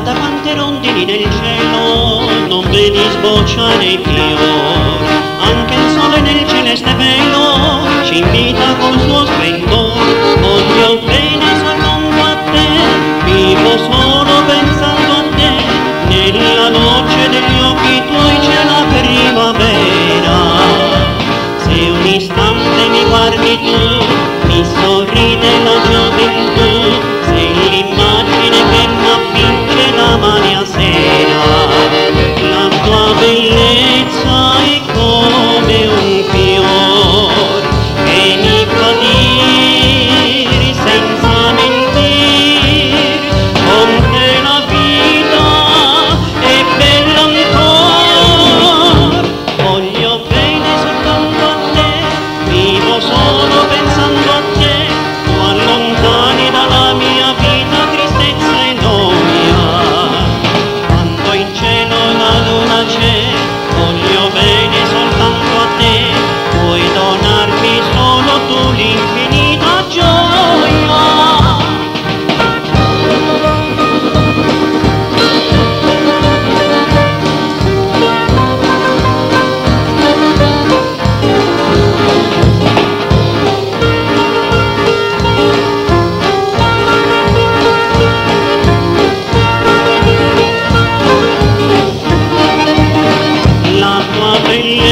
guarda quante rondini nel cielo, non vedi sbocciare i fiori. Hallelujah.